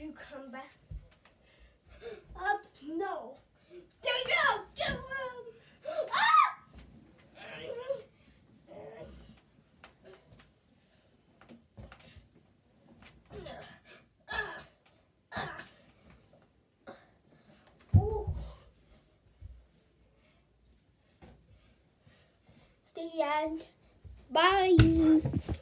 You come back. Up, no. Take it get him. Ah! The end. Bye.